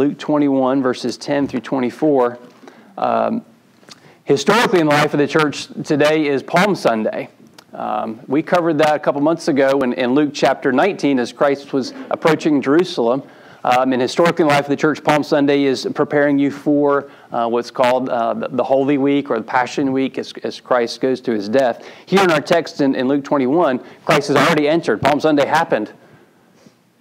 Luke 21, verses 10 through 24. Um, historically, in the life of the church today is Palm Sunday. Um, we covered that a couple months ago in, in, Luke chapter 19 as Christ was approaching Jerusalem. Um, and historically, in the life of the church, Palm Sunday is preparing you for uh, what's called uh, the Holy Week or the Passion Week as, as Christ goes to his death. Here in our text in, in Luke 21, Christ has already entered. Palm Sunday happened.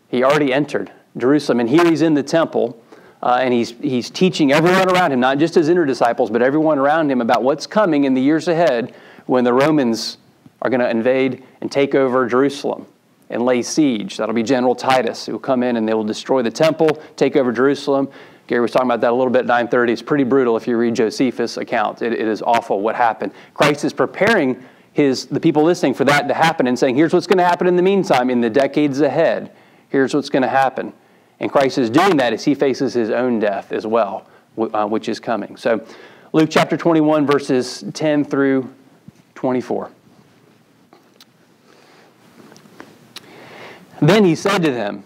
He already entered Jerusalem. And here he's in the temple. Uh, and he's, he's teaching everyone around him, not just his inner disciples, but everyone around him about what's coming in the years ahead when the Romans are going to invade and take over Jerusalem and lay siege. That'll be General Titus who will come in and they will destroy the temple, take over Jerusalem. Gary was talking about that a little bit at 9:30. It's pretty brutal if you read Josephus' account. It, it is awful what happened. Christ is preparing his the people listening for that to happen and saying, "Here's what's going to happen in the meantime, in the decades ahead. Here's what's going to happen." And Christ is doing that as he faces his own death as well, uh, which is coming. So, Luke chapter 21, verses 10 through 24. Then he said to them,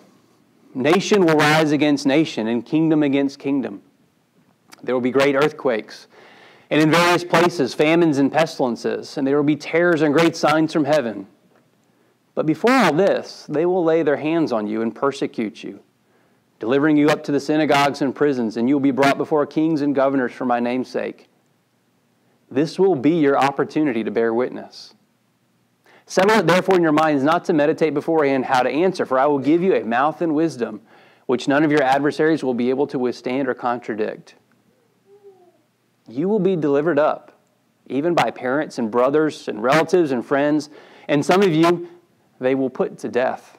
Nation will rise against nation, and kingdom against kingdom. There will be great earthquakes, and in various places famines and pestilences, and there will be terrors and great signs from heaven. But before all this, they will lay their hands on you and persecute you, delivering you up to the synagogues and prisons, and you will be brought before kings and governors for my name's sake. This will be your opportunity to bear witness. Settle it therefore in your minds not to meditate beforehand how to answer, for I will give you a mouth and wisdom which none of your adversaries will be able to withstand or contradict. You will be delivered up, even by parents and brothers and relatives and friends, and some of you they will put to death.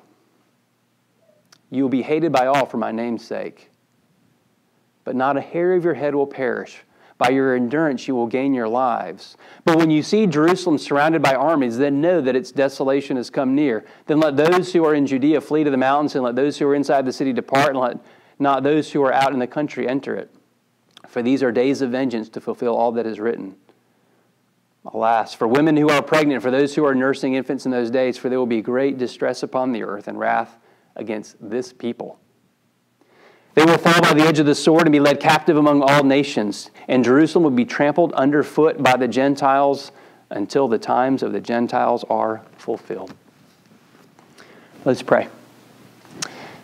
You will be hated by all for my name's sake. But not a hair of your head will perish. By your endurance, you will gain your lives. But when you see Jerusalem surrounded by armies, then know that its desolation has come near. Then let those who are in Judea flee to the mountains, and let those who are inside the city depart, and let not those who are out in the country enter it. For these are days of vengeance to fulfill all that is written. Alas, for women who are pregnant, for those who are nursing infants in those days, for there will be great distress upon the earth and wrath against this people. They will fall by the edge of the sword and be led captive among all nations, and Jerusalem will be trampled underfoot by the Gentiles until the times of the Gentiles are fulfilled. Let's pray.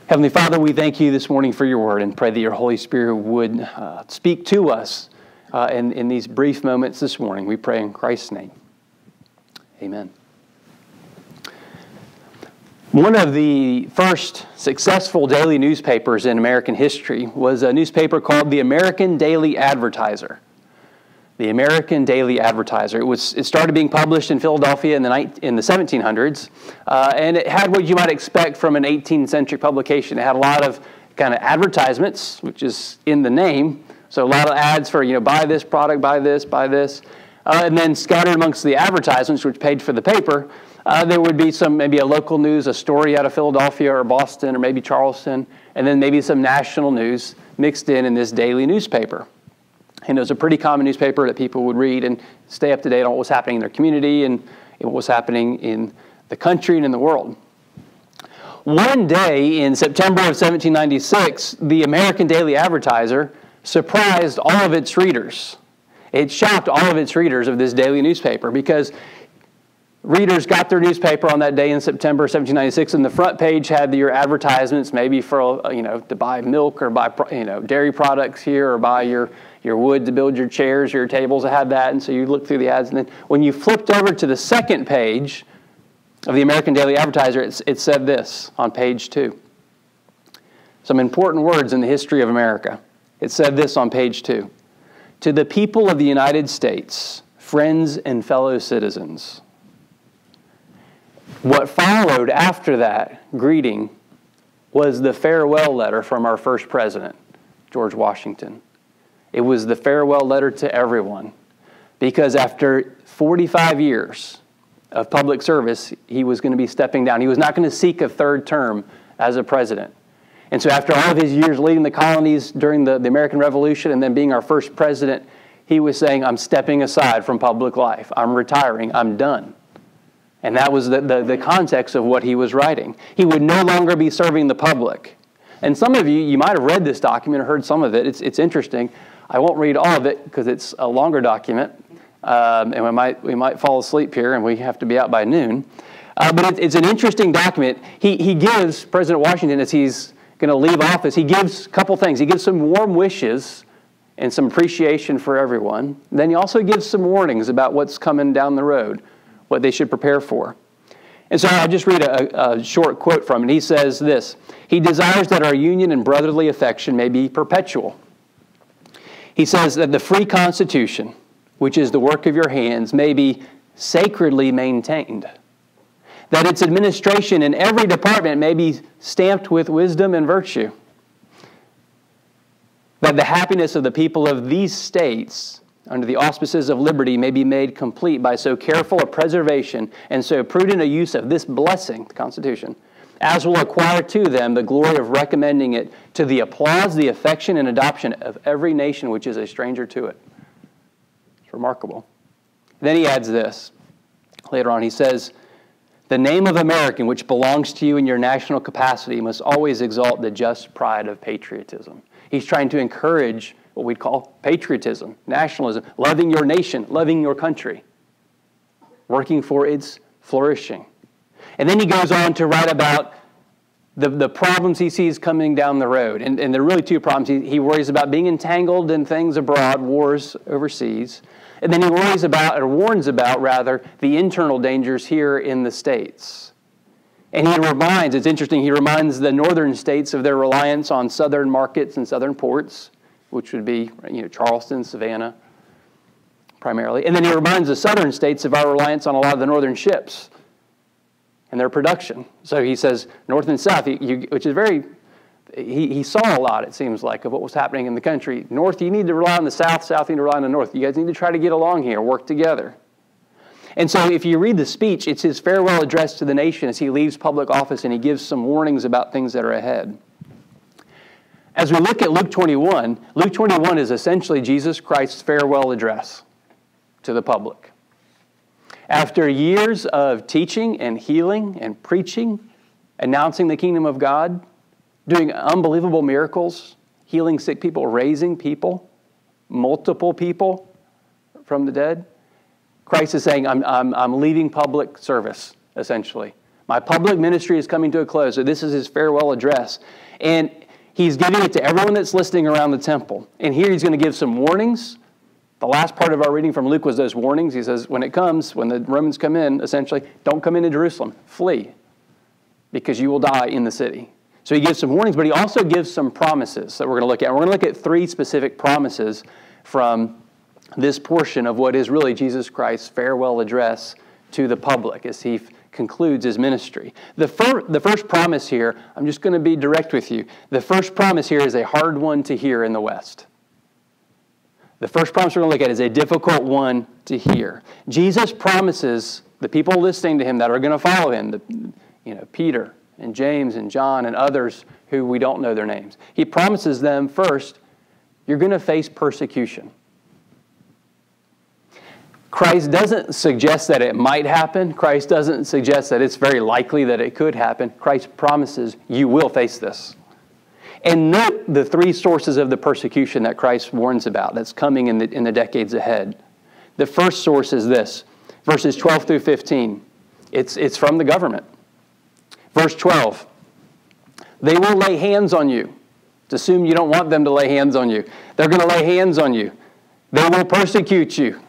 Heavenly Father, we thank you this morning for your word and pray that your Holy Spirit would uh, speak to us uh, in, in these brief moments this morning. We pray in Christ's name. Amen. One of the first successful daily newspapers in American history was a newspaper called the American Daily Advertiser. The American Daily Advertiser. It, was, it started being published in Philadelphia in the, in the 1700s, uh, and it had what you might expect from an 18th century publication. It had a lot of kind of advertisements, which is in the name. So a lot of ads for, you know, buy this product, buy this, buy this. Uh, and then scattered amongst the advertisements, which paid for the paper, uh, there would be some, maybe a local news, a story out of Philadelphia or Boston or maybe Charleston, and then maybe some national news mixed in in this daily newspaper. And it was a pretty common newspaper that people would read and stay up to date on what was happening in their community and what was happening in the country and in the world. One day in September of 1796, the American Daily Advertiser surprised all of its readers. It shocked all of its readers of this daily newspaper because readers got their newspaper on that day in September 1796, and the front page had your advertisements, maybe for uh, you know to buy milk or buy you know dairy products here or buy your your wood to build your chairs, or your tables. I had that, and so you look through the ads, and then when you flipped over to the second page of the American Daily Advertiser, it, it said this on page two. Some important words in the history of America. It said this on page two. To the people of the United States, friends and fellow citizens. What followed after that greeting was the farewell letter from our first president, George Washington. It was the farewell letter to everyone because after 45 years of public service, he was going to be stepping down. He was not going to seek a third term as a president. And so, after all of his years leading the colonies during the, the American Revolution and then being our first president, he was saying, I'm stepping aside from public life. I'm retiring. I'm done. And that was the, the, the, context of what he was writing. He would no longer be serving the public. And some of you, you might have read this document or heard some of it. It's, it's interesting. I won't read all of it because it's a longer document. Um, and we might, we might fall asleep here and we have to be out by noon. Uh, but it, it's an interesting document. He, he gives, President Washington, as he's going to leave office, he gives a couple things. He gives some warm wishes and some appreciation for everyone. Then he also gives some warnings about what's coming down the road, what they should prepare for. And so I'll just read a, a, short quote from it. He says this He desires that our union and brotherly affection may be perpetual. He says that the free Constitution, which is the work of your hands, may be sacredly maintained. That its administration in every department may be stamped with wisdom and virtue that the happiness of the people of these states under the auspices of liberty may be made complete by so careful a preservation and so prudent a use of this blessing, the Constitution, as will acquire to them the glory of recommending it to the applause, the affection, and adoption of every nation which is a stranger to it. It's remarkable. Then he adds this. Later on, he says, The name of American, which belongs to you in your national capacity, must always exalt the just pride of patriotism. He's trying to encourage what we'd call patriotism, nationalism, loving your nation, loving your country, working for its flourishing. And then he goes on to write about the, the problems he sees coming down the road. And, and there are really two problems. He, he worries about being entangled in things abroad, wars overseas. And then he worries about, or warns about, rather, the internal dangers here in the States. And he reminds, it's interesting, he reminds the northern states of their reliance on southern markets and southern ports, which would be you know, Charleston, Savannah, primarily. And then he reminds the southern states of our reliance on a lot of the northern ships and their production. So he says north and south, you, which is very, he, he saw a lot, it seems like, of what was happening in the country. North, you need to rely on the south, south, you need to rely on the north. You guys need to try to get along here, work together. And so, if you read the speech, it's his farewell address to the nation as he leaves public office and he gives some warnings about things that are ahead. As we look at Luke 21, Luke 21 is essentially Jesus Christ's farewell address to the public. After years of teaching and healing and preaching, announcing the kingdom of God, doing unbelievable miracles, healing sick people, raising people, multiple people from the dead, Christ is saying, I'm, I'm, I'm leaving public service, essentially. My public ministry is coming to a close. So this is his farewell address. And he's giving it to everyone that's listening around the temple. And here he's going to give some warnings. The last part of our reading from Luke was those warnings. He says, when it comes, when the Romans come in, essentially, don't come into Jerusalem, flee, because you will die in the city. So he gives some warnings, but he also gives some promises that we're going to look at. We're going to look at three specific promises from this portion of what is really Jesus Christ's farewell address to the public as he concludes his ministry. The, fir- the first promise here, I'm just going to be direct with you. The first promise here is a hard one to hear in the West. The first promise we're going to look at is a difficult one to hear. Jesus promises the people listening to him that are going to follow him, the, you know, Peter and James and John and others who we don't know their names. He promises them first, you're going to face persecution. Christ doesn't suggest that it might happen. Christ doesn't suggest that it's very likely that it could happen. Christ promises you will face this. And note the three sources of the persecution that Christ warns about that's coming in the, in the decades ahead. The first source is this verses 12 through 15. It's, it's from the government. Verse 12 They will lay hands on you. It's assume you don't want them to lay hands on you. They're going to lay hands on you. They will persecute you.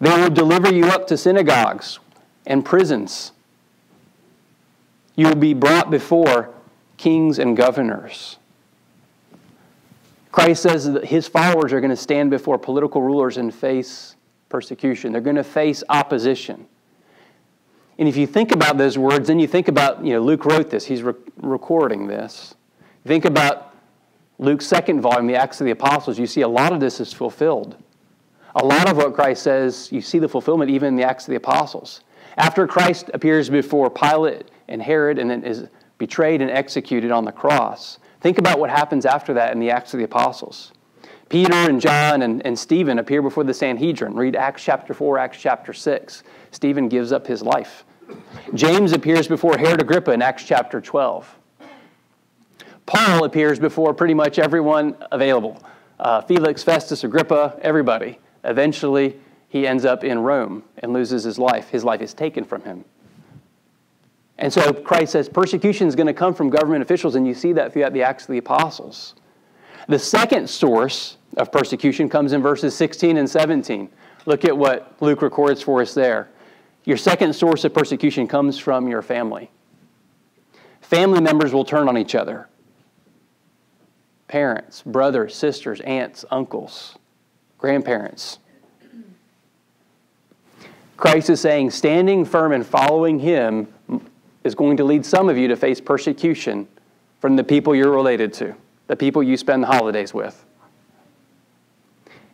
They will deliver you up to synagogues and prisons. You will be brought before kings and governors. Christ says that his followers are going to stand before political rulers and face persecution. They're going to face opposition. And if you think about those words, then you think about, you know, Luke wrote this, he's re- recording this. Think about Luke's second volume, the Acts of the Apostles, you see a lot of this is fulfilled. A lot of what Christ says, you see the fulfillment even in the Acts of the Apostles. After Christ appears before Pilate and Herod and then is betrayed and executed on the cross, think about what happens after that in the Acts of the Apostles. Peter and John and, and Stephen appear before the Sanhedrin. Read Acts chapter 4, Acts chapter 6. Stephen gives up his life. James appears before Herod Agrippa in Acts chapter 12. Paul appears before pretty much everyone available uh, Felix, Festus, Agrippa, everybody. Eventually, he ends up in Rome and loses his life. His life is taken from him. And so Christ says persecution is going to come from government officials, and you see that throughout the Acts of the Apostles. The second source of persecution comes in verses 16 and 17. Look at what Luke records for us there. Your second source of persecution comes from your family. Family members will turn on each other parents, brothers, sisters, aunts, uncles, grandparents. Christ is saying, standing firm and following Him is going to lead some of you to face persecution from the people you're related to, the people you spend the holidays with.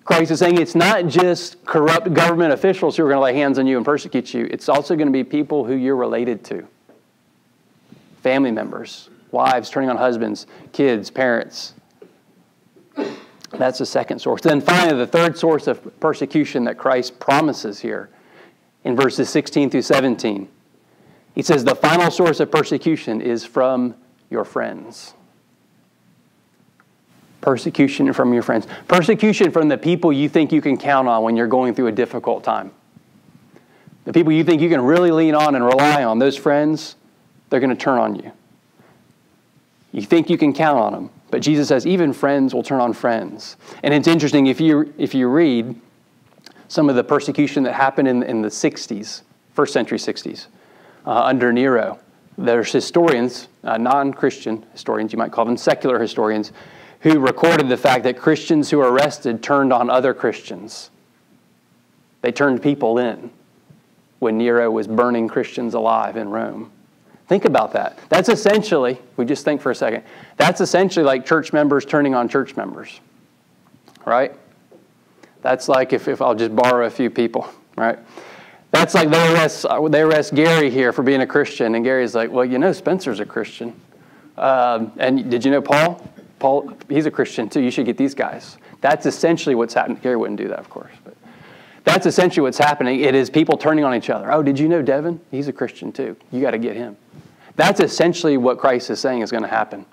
Christ is saying it's not just corrupt government officials who are going to lay hands on you and persecute you, it's also going to be people who you're related to family members, wives turning on husbands, kids, parents. That's the second source. Then finally, the third source of persecution that Christ promises here in verses 16 through 17. He says, The final source of persecution is from your friends. Persecution from your friends. Persecution from the people you think you can count on when you're going through a difficult time. The people you think you can really lean on and rely on, those friends, they're going to turn on you. You think you can count on them. But Jesus says even friends will turn on friends. And it's interesting if you, if you read some of the persecution that happened in, in the 60s, first century 60s, uh, under Nero. There's historians, uh, non Christian historians, you might call them secular historians, who recorded the fact that Christians who were arrested turned on other Christians. They turned people in when Nero was burning Christians alive in Rome. Think about that. That's essentially, we just think for a second, that's essentially like church members turning on church members, right? That's like if, if I'll just borrow a few people, right? That's like they arrest, they arrest Gary here for being a Christian, and Gary's like, well, you know, Spencer's a Christian. Um, and did you know Paul? Paul, he's a Christian too. You should get these guys. That's essentially what's happening. Gary wouldn't do that, of course. But that's essentially what's happening. It is people turning on each other. Oh, did you know Devin? He's a Christian too. You got to get him. That's essentially what Christ is saying is going to happen.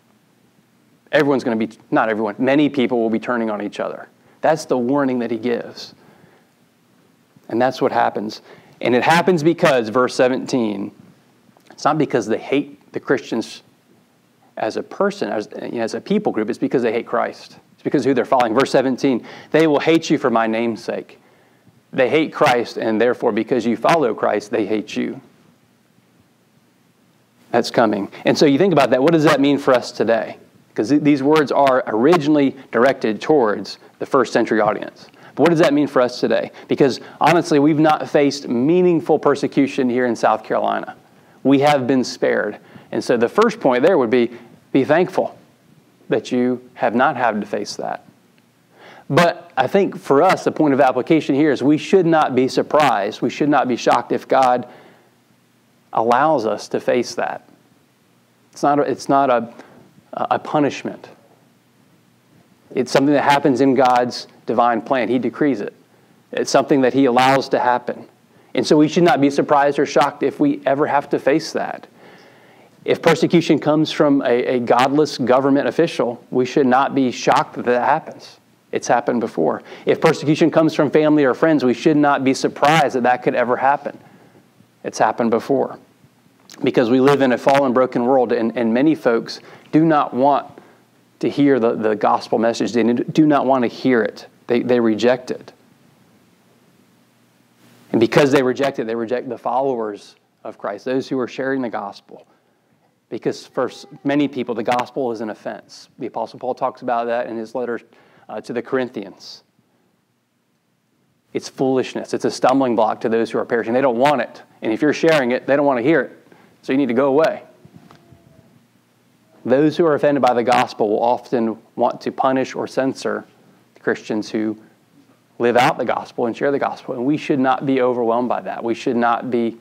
Everyone's going to be, not everyone, many people will be turning on each other. That's the warning that he gives. And that's what happens. And it happens because, verse 17, it's not because they hate the Christians as a person, as, you know, as a people group, it's because they hate Christ. It's because who they're following. Verse 17, they will hate you for my name's sake. They hate Christ, and therefore, because you follow Christ, they hate you that's coming. And so you think about that, what does that mean for us today? Because th- these words are originally directed towards the first century audience. But what does that mean for us today? Because honestly, we've not faced meaningful persecution here in South Carolina. We have been spared. And so the first point there would be be thankful that you have not had to face that. But I think for us, the point of application here is we should not be surprised. We should not be shocked if God allows us to face that. It's not a, it's not a, a punishment. It's something that happens in God's divine plan. He decrees it. It's something that He allows to happen. And so we should not be surprised or shocked if we ever have to face that. If persecution comes from a, a godless government official, we should not be shocked that that happens. It's happened before. If persecution comes from family or friends, we should not be surprised that that could ever happen. It's happened before. Because we live in a fallen, broken world, and, and many folks do not want to hear the, the gospel message. They do not want to hear it, they, they reject it. And because they reject it, they reject the followers of Christ, those who are sharing the gospel. Because for many people, the gospel is an offense. The Apostle Paul talks about that in his letter uh, to the Corinthians. It's foolishness. It's a stumbling block to those who are perishing. They don't want it. And if you're sharing it, they don't want to hear it. So you need to go away. Those who are offended by the gospel will often want to punish or censor Christians who live out the gospel and share the gospel. And we should not be overwhelmed by that. We should not be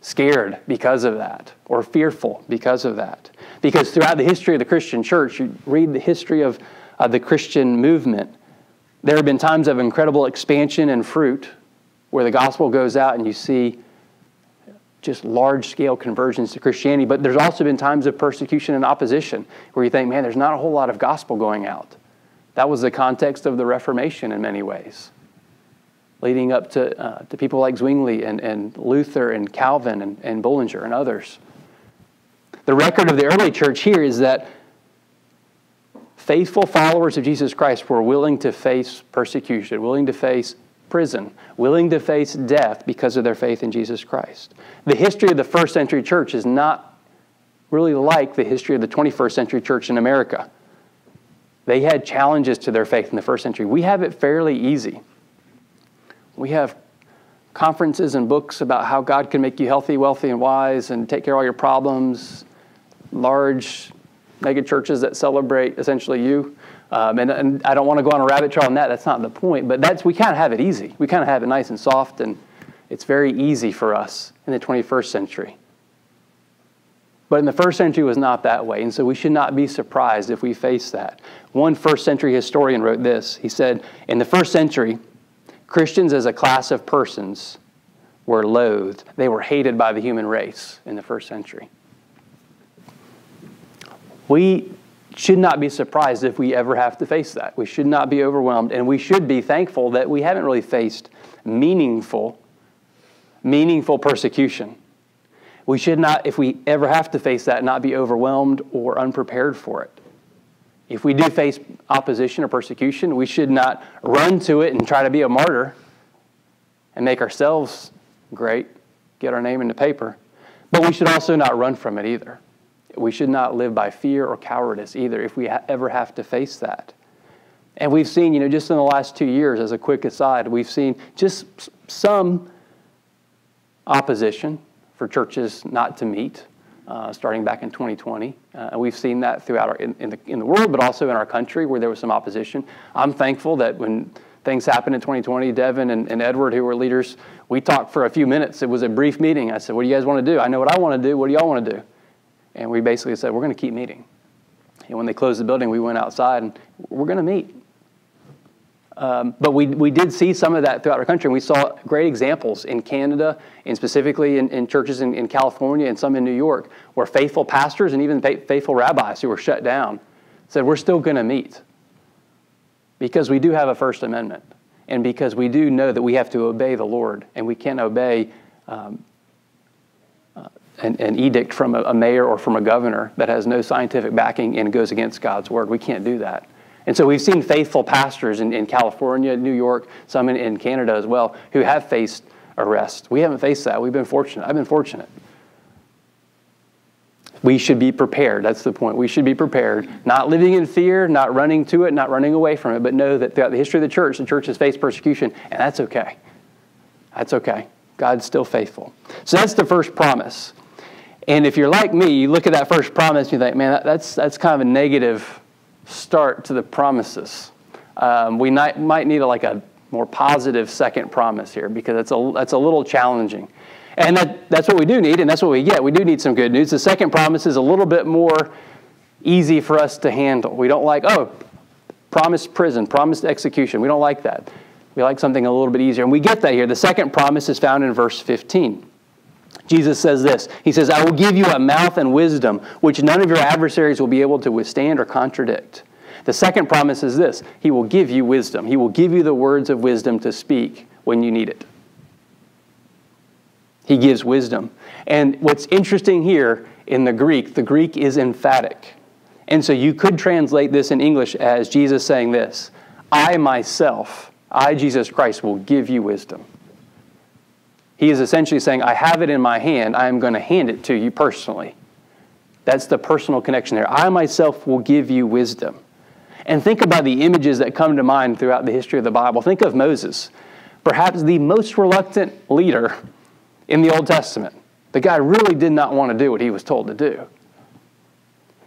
scared because of that or fearful because of that. Because throughout the history of the Christian church, you read the history of uh, the Christian movement, there have been times of incredible expansion and fruit where the gospel goes out and you see just large scale conversions to Christianity, but there's also been times of persecution and opposition where you think, man, there's not a whole lot of gospel going out. That was the context of the Reformation in many ways, leading up to, uh, to people like Zwingli and, and Luther and Calvin and, and Bullinger and others. The record of the early church here is that faithful followers of Jesus Christ were willing to face persecution, willing to face prison, willing to face death because of their faith in Jesus Christ. The history of the first century church is not really like the history of the 21st century church in America. They had challenges to their faith in the first century. We have it fairly easy. We have conferences and books about how God can make you healthy, wealthy, and wise and take care of all your problems, large mega churches that celebrate essentially you. Um, and, and, I don't want to go on a rabbit trail on that. That's not the point. But that's we kind of have it easy. We kind of have it nice and soft, and it's very easy for us in the 21st century. But in the first century, it was not that way, and so we should not be surprised if we face that. One first century historian wrote this. He said, "In the first century, Christians as a class of persons were loathed. They were hated by the human race in the first century." We should not be surprised if we ever have to face that. We should not be overwhelmed, and we should be thankful that we haven't really faced meaningful, meaningful persecution. We should not, if we ever have to face that, not be overwhelmed or unprepared for it. If we do face opposition or persecution, we should not run to it and try to be a martyr and make ourselves great, get our name in the paper. But we should also not run from it either. We should not live by fear or cowardice either if we ha- ever have to face that. And we've seen, you know, just in the last two years, as a quick aside, we've seen just some opposition for churches not to meet, uh, starting back in 2020. Uh, we've seen that throughout our, in, in, the, in the world, but also in our country where there was some opposition. I'm thankful that when things happened in 2020, Devin and, and Edward, who were leaders, we talked for a few minutes. It was a brief meeting. I said, What do you guys want to do? I know what I want to do. What do y'all want to do? And we basically said, we're going to keep meeting. And when they closed the building, we went outside and we're going to meet. Um, but we, we did see some of that throughout our country, and we saw great examples in Canada, and specifically in, in churches in, in, California and some in New York, where faithful pastors and even faithful rabbis who were shut down said, We're still going to meet. Because we do have a First Amendment, and because we do know that we have to obey the Lord, and we can't obey um, an, an edict from a, a, mayor or from a governor that has no scientific backing and goes against God's word. We can't do that. And so we've seen faithful pastors in, in California, New York, some in, in Canada as well, who have faced arrest. We haven't faced that. We've been fortunate. I've been fortunate. We should be prepared. That's the point. We should be prepared. Not living in fear, not running to it, not running away from it, but know that throughout the history of the church, the church has faced persecution, and that's okay. That's okay. God's still faithful. So that's the first promise. And if you're like me, you look at that first promise and you think, man, that's, that's kind of a negative start to the promises. Um, we might, might need a, like a more positive second promise here because that's a, that's a little challenging. And that, that's what we do need, and that's what we get. We do need some good news. The second promise is a little bit more easy for us to handle. We don't like, oh, promised prison, promised execution. We don't like that. We like something a little bit easier. And we get that here. The second promise is found in verse 15. Jesus says this He says, I will give you a mouth and wisdom which none of your adversaries will be able to withstand or contradict. The second promise is this He will give you wisdom. He will give you the words of wisdom to speak when you need it. He gives wisdom. And what's interesting here in the Greek, the Greek is emphatic. And so you could translate this in English as Jesus saying this I myself, I, Jesus Christ, will give you wisdom. He is essentially saying, I have it in my hand, I am going to hand it to you personally. That's the personal connection there. I myself will give you wisdom. And think about the images that come to mind throughout the history of the Bible. Think of Moses, perhaps the most reluctant leader in the Old Testament. The guy really did not want to do what he was told to do.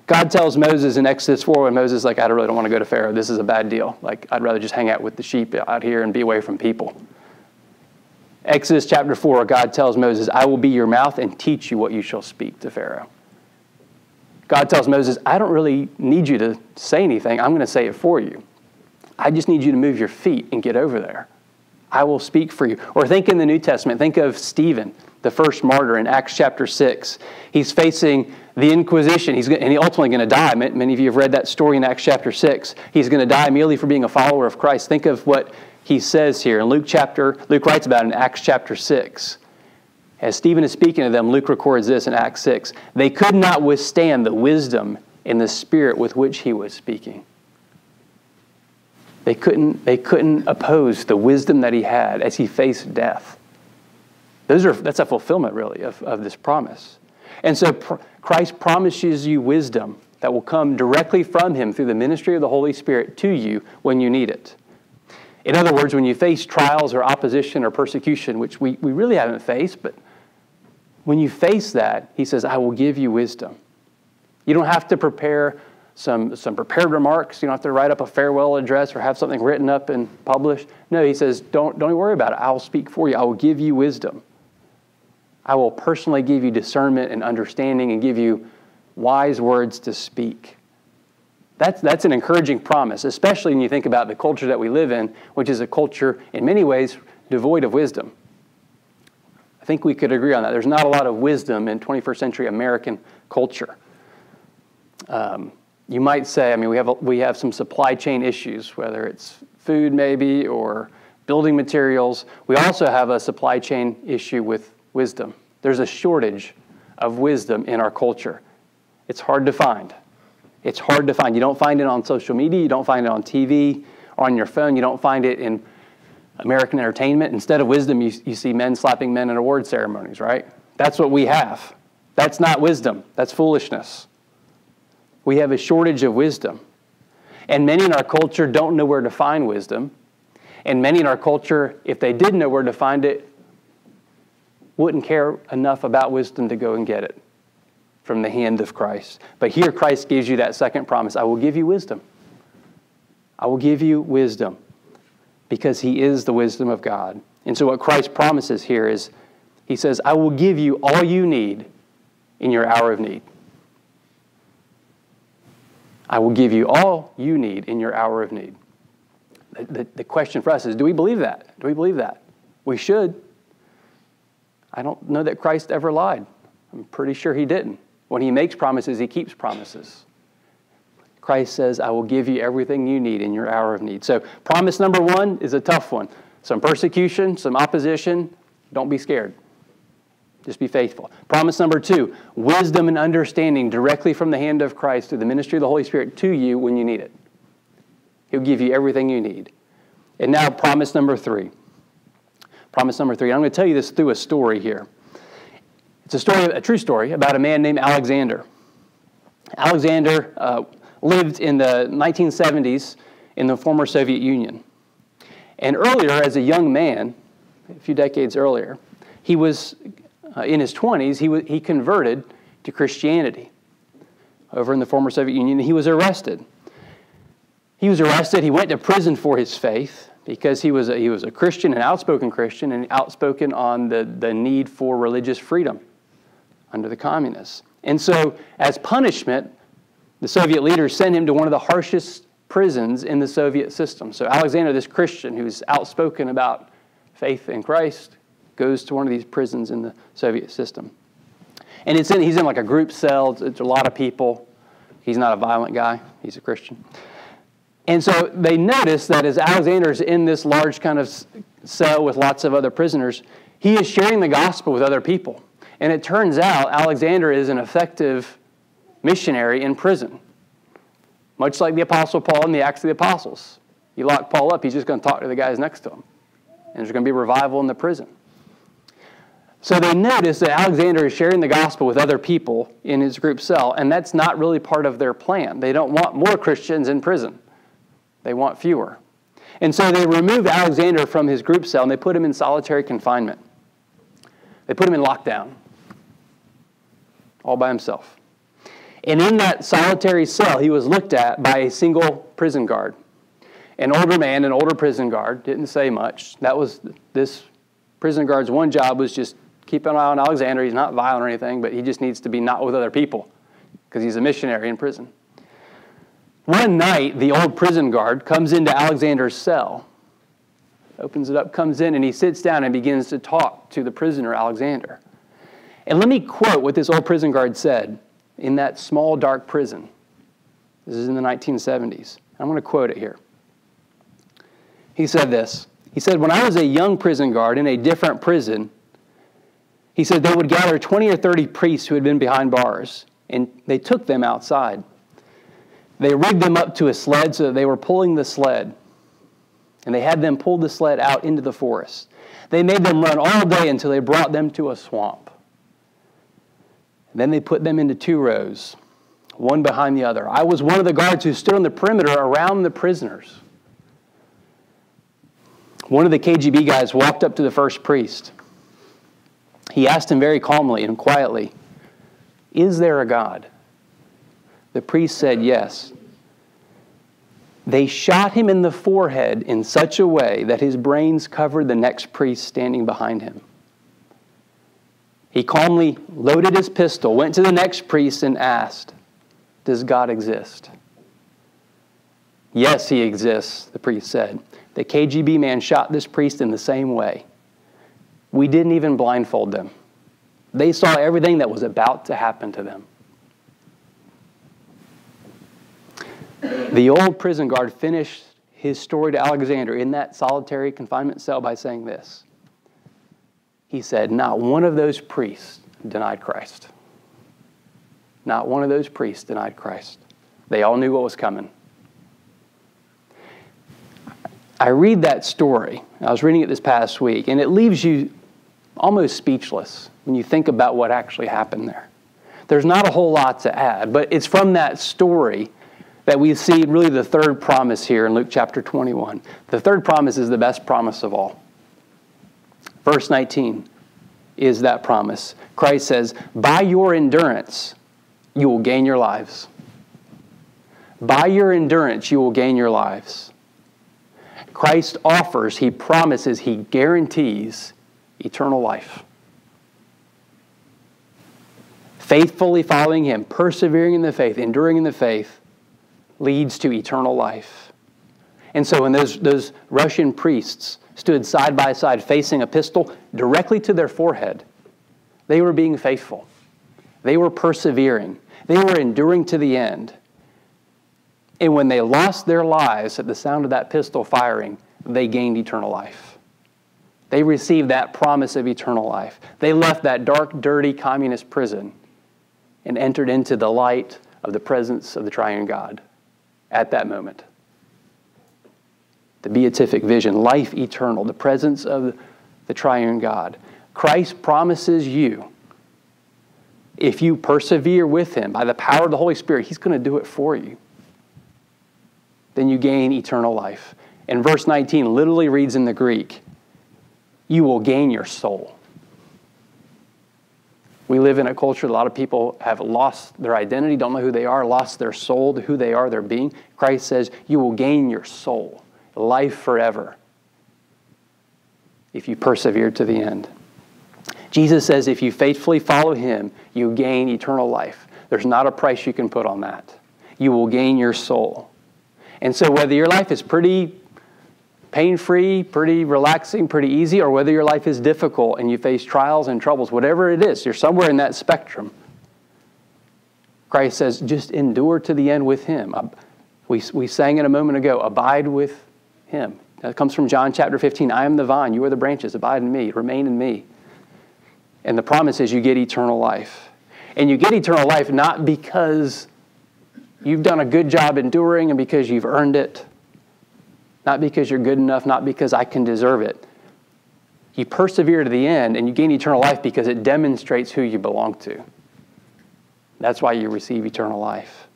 God tells Moses in Exodus 4 when Moses is like, I really don't want to go to Pharaoh. This is a bad deal. Like, I'd rather just hang out with the sheep out here and be away from people. Exodus chapter 4, God tells Moses, I will be your mouth and teach you what you shall speak to Pharaoh. God tells Moses, I don't really need you to say anything. I'm going to say it for you. I just need you to move your feet and get over there. I will speak for you. Or think in the New Testament, think of Stephen, the first martyr in Acts chapter 6. He's facing the Inquisition, He's, and he's ultimately going to die. Many of you have read that story in Acts chapter 6. He's going to die merely for being a follower of Christ. Think of what he says here in Luke chapter, Luke writes about it in Acts chapter 6. As Stephen is speaking to them, Luke records this in Acts 6. They could not withstand the wisdom and the spirit with which he was speaking. They couldn't, they couldn't oppose the wisdom that he had as he faced death. Those are, that's a fulfillment, really, of, of this promise. And so pr- Christ promises you wisdom that will come directly from him through the ministry of the Holy Spirit to you when you need it. In other words, when you face trials or opposition or persecution, which we, we really haven't faced, but when you face that, he says, I will give you wisdom. You don't have to prepare some, some prepared remarks. You don't have to write up a farewell address or have something written up and published. No, he says, don't, don't worry about it. I will speak for you. I will give you wisdom. I will personally give you discernment and understanding and give you wise words to speak. That's, that's an encouraging promise, especially when you think about the culture that we live in, which is a culture in many ways devoid of wisdom. I think we could agree on that. There's not a lot of wisdom in 21st century American culture. Um, you might say, I mean, we have, a, we have some supply chain issues, whether it's food maybe or building materials. We also have a supply chain issue with wisdom. There's a shortage of wisdom in our culture. It's hard to find. It's hard to find. You don't find it on social media, you don't find it on TV, or on your phone, you don't find it in American entertainment. Instead of wisdom, you, you see men slapping men at award ceremonies, right? That's what we have. That's not wisdom, that's foolishness. We have a shortage of wisdom. And many in our culture don't know where to find wisdom. And many in our culture, if they did know where to find it, wouldn't care enough about wisdom to go and get it from the hand of Christ. But here, Christ gives you that second promise I will give you wisdom. I will give you wisdom because He is the wisdom of God. And so, what Christ promises here is He says, I will give you all you need in your hour of need. I will give you all you need in your hour of need. The, the, the, question for us is do we believe that? Do we believe that? We should. I don't know that Christ ever lied. I'm pretty sure he didn't. When he makes promises, he keeps promises. Christ says, I will give you everything you need in your hour of need. So, promise number one is a tough one some persecution, some opposition. Don't be scared. Just be faithful. Promise number two wisdom and understanding directly from the hand of Christ through the ministry of the Holy Spirit to you when you need it. He'll give you everything you need. And now, promise number three. Promise number three. I'm going to tell you this through a story here. It's a story, a true story, about a man named Alexander. Alexander uh, lived in the 1970s in the former Soviet Union. And earlier, as a young man, a few decades earlier, he was uh, in his 20s, he, he converted to Christianity over in the former Soviet Union. He was arrested. He was arrested. He went to prison for his faith because he was a, he was a Christian, an outspoken Christian, and outspoken on the, the need for religious freedom under the communists. And so, as punishment, the Soviet leaders sent him to one of the harshest prisons in the Soviet system. So, Alexander, this Christian who's outspoken about faith in Christ, goes to one of these prisons in the Soviet system. And it's in, he's in like a group cell, it's, a lot of people. He's not a violent guy, he's a Christian. And so they notice that as Alexander's in this large kind of cell with lots of other prisoners, he is sharing the gospel with other people. And it turns out Alexander is an effective missionary in prison, much like the Apostle Paul in the Acts of the Apostles. You lock Paul up, he's just going to talk to the guys next to him. And there's going to be revival in the prison. So they notice that Alexander is sharing the gospel with other people in his group cell, and that's not really part of their plan. They don't want more Christians in prison, they want fewer. And so they remove Alexander from his group cell and they put him in solitary confinement. They put him in lockdown, all by himself. And in that solitary cell, he was looked at by a single prison guard. An older man, an older prison guard, didn't say much. That was this prison guard's one job was just keep an eye on Alexander. He's not violent or anything, but he just needs to be not with other people because he's a missionary in prison. One night, the old prison guard comes into Alexander's cell, opens it up, comes in, and he sits down and begins to talk to the prisoner, Alexander. And let me quote what this old prison guard said in that small, dark prison. This is in the 1970s. I'm going to quote it here. He said this He said, When I was a young prison guard in a different prison, he said they would gather 20 or 30 priests who had been behind bars, and they took them outside. They rigged them up to a sled so that they were pulling the sled, and they had them pull the sled out into the forest. They made them run all day until they brought them to a swamp. And then they put them into two rows, one behind the other. I was one of the guards who stood on the perimeter around the prisoners. One of the KGB guys walked up to the first priest. He asked him very calmly and quietly, Is there a God? The priest said, Yes. They shot him in the forehead in such a way that his brains covered the next priest standing behind him. He calmly loaded his pistol, went to the next priest, and asked, Does God exist? Yes, he exists, the priest said. The KGB man shot this priest in the same way. We didn't even blindfold them. They saw everything that was about to happen to them. The old prison guard finished his story to Alexander in that solitary confinement cell by saying this he said, Not one of those priests denied Christ. Not one of those priests denied Christ. They all knew what was coming. I read that story. I was reading it this past week, and it leaves you almost speechless when you think about what actually happened there. There's not a whole lot to add, but it's from that story that we see really the third promise here in Luke chapter 21. The third promise is the best promise of all. Verse 19 is that promise. Christ says, By your endurance, you will gain your lives. By your endurance, you will gain your lives. Christ offers, He promises, He guarantees eternal life. Faithfully following Him, persevering in the faith, enduring in the faith, leads to eternal life. And so when those, those Russian priests stood side by side facing a pistol directly to their forehead. They were being faithful. They were persevering. They were enduring to the end. And when they lost their lives at the sound of that pistol firing, they gained eternal life. They received that promise of eternal life. They left that dark, dirty communist prison and entered into the light of the presence of the triune God at that moment the beatific vision, life eternal, the presence of the triune God. Christ promises you, if you persevere with Him by the power of the Holy Spirit, He's going to do it for you. Then you gain eternal life. And verse 19 literally reads in the Greek, you will gain your soul. We live in a culture, a lot of people have lost their identity, don't know who they are, lost their soul, to who they are, their being. Christ says, You will gain your soul life forever if you persevere to the end. Jesus says if you faithfully follow him, you gain eternal life. There's not a price you can put on that. You will gain your soul. And so, whether your life is pretty pain free, pretty relaxing, pretty easy, or whether your life is difficult and you face trials and troubles, whatever it is, you're somewhere in that spectrum. Christ says, just endure to the end with Him. We, we sang it a moment ago abide with him. That comes from John chapter 15. I am the vine, you are the branches. Abide in me, remain in me. And the promise is you get eternal life. And you get eternal life not because you've done a good job enduring and because you've earned it, not because you're good enough, not because I can deserve it. You persevere to the end and you gain eternal life because it demonstrates who you belong to. That's why you receive eternal life.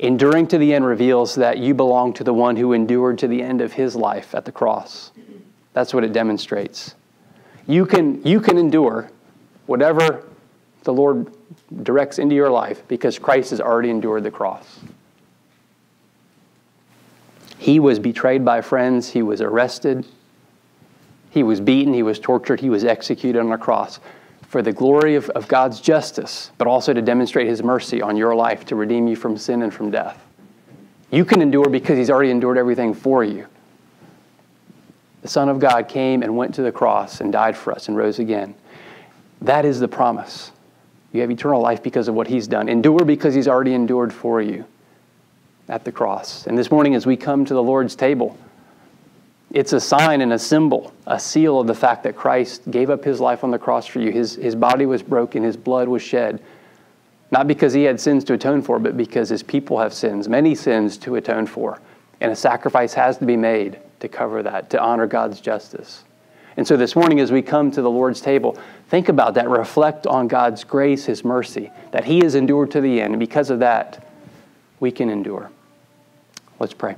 Enduring to the end reveals that you belong to the one who endured to the end of his life at the cross. That's what it demonstrates. You can, you can endure whatever the Lord directs into your life because Christ has already endured the cross. He was betrayed by friends, he was arrested, he was beaten, he was tortured, he was executed on a cross for the glory of, of God's justice, but also to demonstrate His mercy on your life to redeem you from sin and from death. You can endure because He's already endured everything for you. The Son of God came and went to the cross and died for us and rose again. That is the promise. You have eternal life because of what He's done. Endure because He's already endured for you at the cross. And this morning, as we come to the Lord's table, it's a sign and a symbol, a seal of the fact that Christ gave up his life on the cross for you. His, his body was broken, his blood was shed. Not because he had sins to atone for, but because his people have sins, many sins to atone for. And a sacrifice has to be made to cover that, to honor God's justice. And so this morning, as we come to the Lord's table, think about that. Reflect on God's grace, his mercy, that he has endured to the end. And because of that, we can endure. Let's pray.